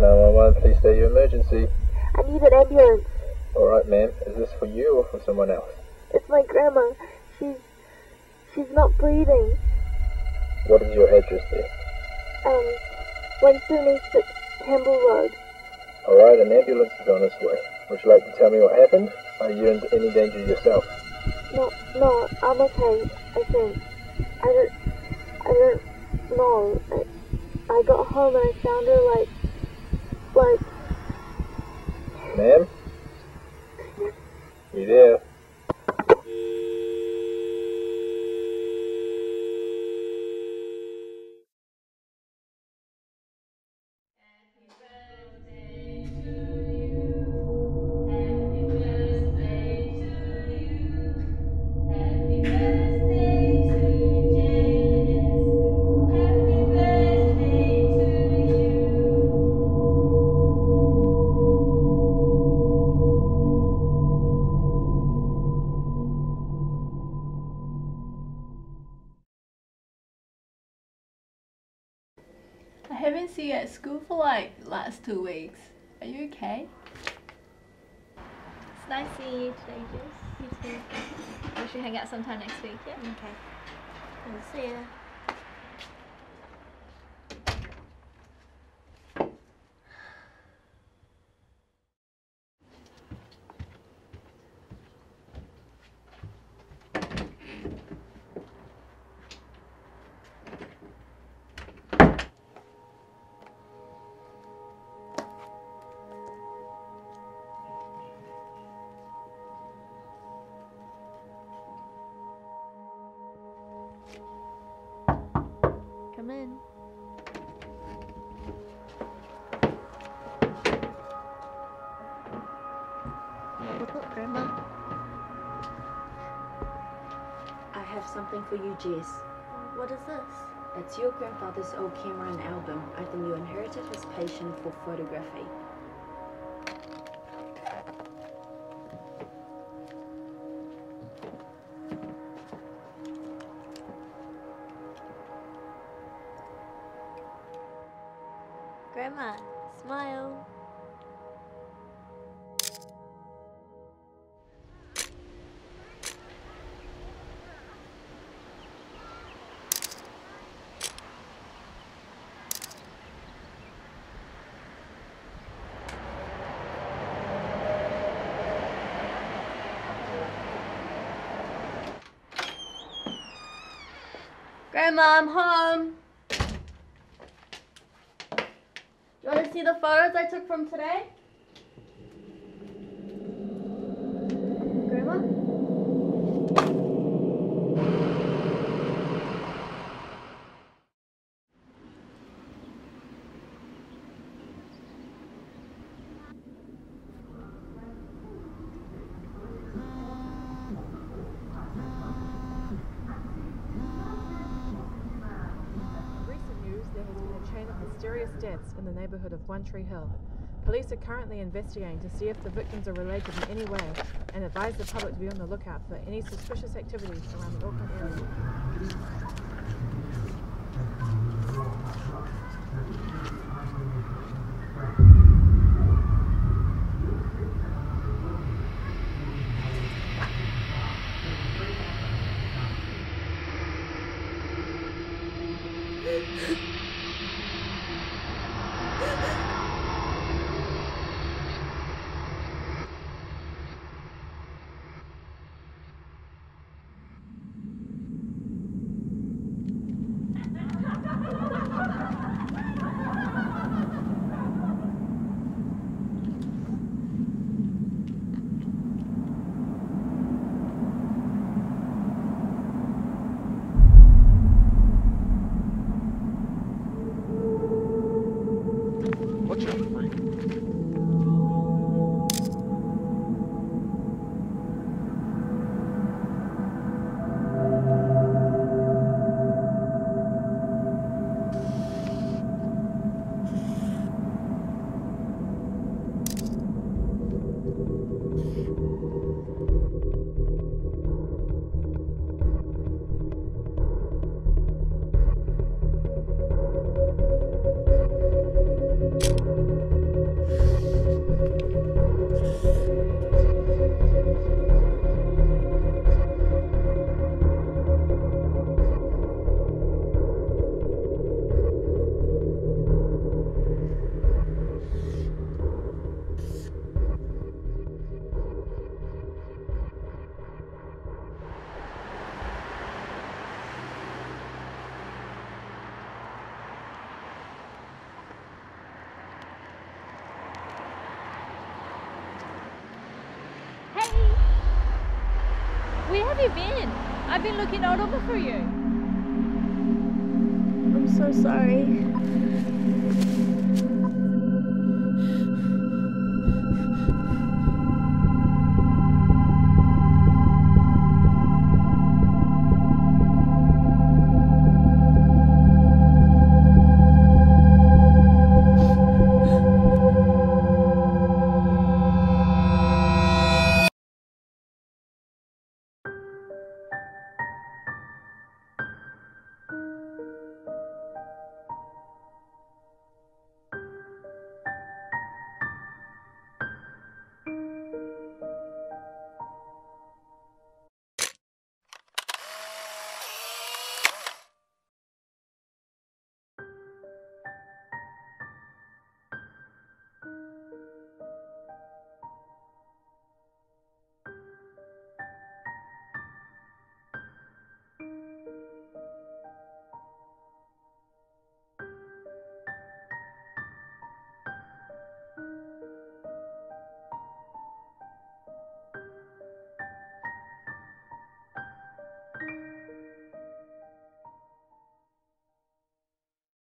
911, please state your emergency. I need an ambulance. Alright, ma'am. Is this for you or for someone else? It's my grandma. She's she's not breathing. What is your address there? Um, 176 Campbell Road. Alright, an ambulance is on its way. Would you like to tell me what happened? Are you in any danger yourself? No, no, I'm okay. I think. I don't. I don't know. I, I got home and I found her like, like. Ma'am? You there? I haven't seen you at school for like last two weeks. Are you okay? It's nice seeing you today, Jess. You too. We should hang out sometime next week, yeah? Okay. I'll see ya. Come in. What's up, Grandma? I have something for you, Jess. What is this? It's your grandfather's old camera and album. I think you inherited his passion for photography. Grandma, smile. Grandma, I'm home. You want to see the photos I took from today? deaths in the neighbourhood of One Tree Hill. Police are currently investigating to see if the victims are related in any way and advise the public to be on the lookout for any suspicious activities around the Auckland area. Yeah. have you been? I've been looking all over for you. I'm so sorry.